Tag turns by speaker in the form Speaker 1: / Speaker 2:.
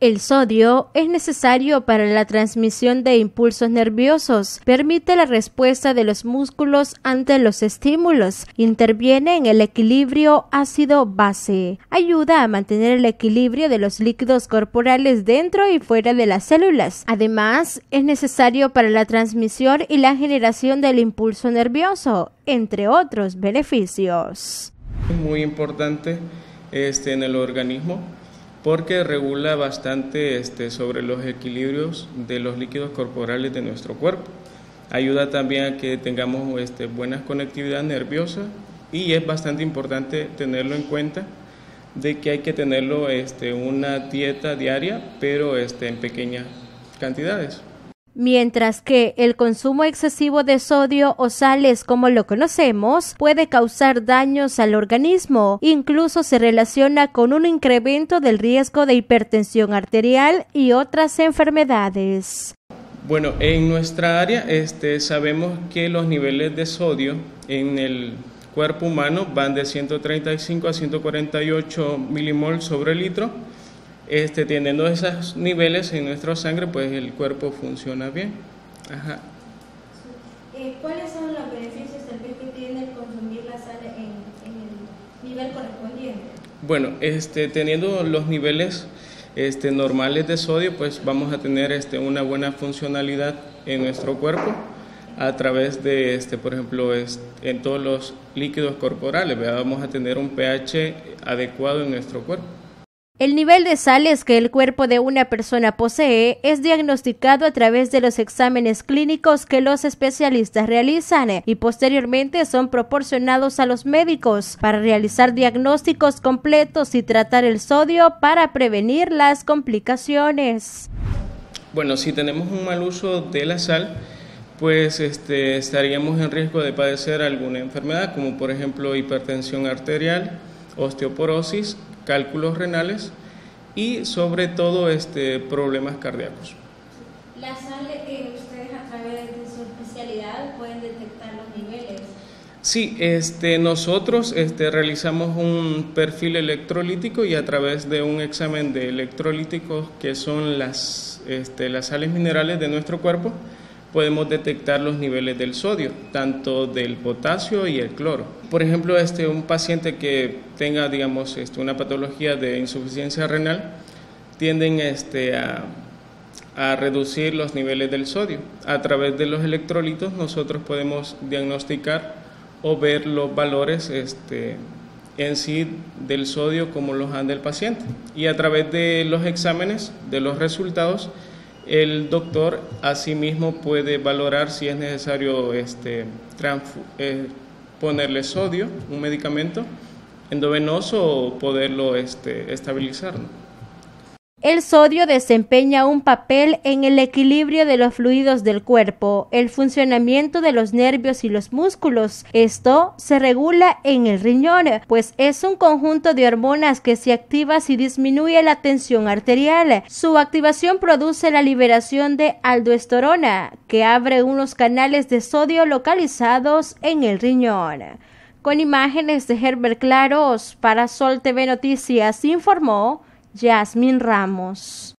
Speaker 1: El sodio es necesario para la transmisión de impulsos nerviosos, permite la respuesta de los músculos ante los estímulos, interviene en el equilibrio ácido-base, ayuda a mantener el equilibrio de los líquidos corporales dentro y fuera de las células. Además, es necesario para la transmisión y la generación del impulso nervioso, entre otros beneficios.
Speaker 2: Muy importante este, en el organismo porque regula bastante este, sobre los equilibrios de los líquidos corporales de nuestro cuerpo. Ayuda también a que tengamos este, buena conectividad nerviosa y es bastante importante tenerlo en cuenta de que hay que tenerlo este, una dieta diaria, pero este, en pequeñas cantidades
Speaker 1: mientras que el consumo excesivo de sodio o sales como lo conocemos puede causar daños al organismo, incluso se relaciona con un incremento del riesgo de hipertensión arterial y otras enfermedades.
Speaker 2: Bueno, en nuestra área este, sabemos que los niveles de sodio en el cuerpo humano van de 135 a 148 milimoles sobre litro este, teniendo esos niveles en nuestra sangre, pues el cuerpo funciona bien. Ajá.
Speaker 1: Eh, ¿Cuáles son los beneficios que tiene el consumir la sal en, el nivel correspondiente?
Speaker 2: Bueno, este, teniendo los niveles este, normales de sodio, pues vamos a tener este, una buena funcionalidad en nuestro cuerpo a través de, este, por ejemplo, en todos los líquidos corporales. Vamos a tener un pH adecuado en nuestro cuerpo.
Speaker 1: El nivel de sales que el cuerpo de una persona posee es diagnosticado a través de los exámenes clínicos que los especialistas realizan y posteriormente son proporcionados a los médicos para realizar diagnósticos completos y tratar el sodio para prevenir las complicaciones.
Speaker 2: Bueno, si tenemos un mal uso de la sal, pues este, estaríamos en riesgo de padecer alguna enfermedad, como por ejemplo hipertensión arterial, osteoporosis cálculos renales y sobre todo este, problemas cardíacos.
Speaker 1: ¿La sal que ustedes a través de su especialidad pueden detectar los niveles?
Speaker 2: Sí, este, nosotros este, realizamos un perfil electrolítico y a través de un examen de electrolíticos que son las, este, las sales minerales de nuestro cuerpo, podemos detectar los niveles del sodio, tanto del potasio y el cloro. Por ejemplo, este, un paciente que tenga, digamos, este, una patología de insuficiencia renal, tienden este, a, a reducir los niveles del sodio. A través de los electrolitos nosotros podemos diagnosticar o ver los valores este, en sí del sodio como los anda el paciente. Y a través de los exámenes, de los resultados, el doctor asimismo puede valorar si es necesario este, eh, ponerle sodio, un medicamento endovenoso o poderlo este, estabilizar.
Speaker 1: El sodio desempeña un papel en el equilibrio de los fluidos del cuerpo, el funcionamiento de los nervios y los músculos. Esto se regula en el riñón, pues es un conjunto de hormonas que se activa si disminuye la tensión arterial. Su activación produce la liberación de aldoesterona, que abre unos canales de sodio localizados en el riñón. Con imágenes de Herbert Claros para Sol TV Noticias informó Yasmin Ramos.